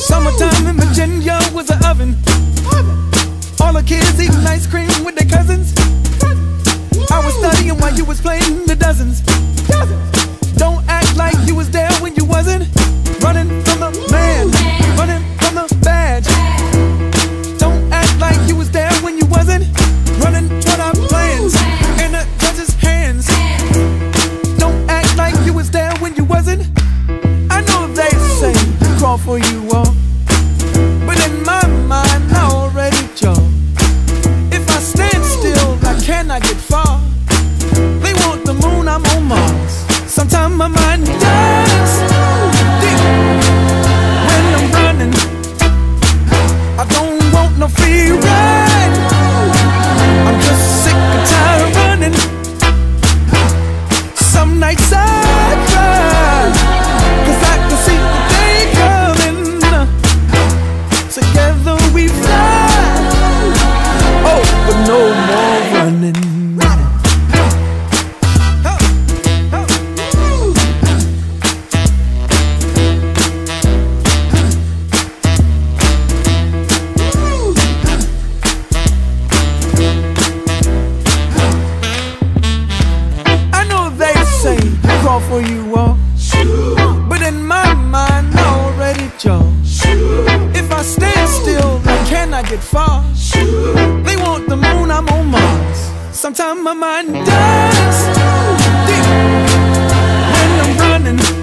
Summertime in Virginia was an oven. All the kids eating ice cream with their cousins. I was studying while you was playing Oh, but no more running. I know they say for you all. They want the moon, I'm on Mars. Sometimes my mind dies deep when I'm running.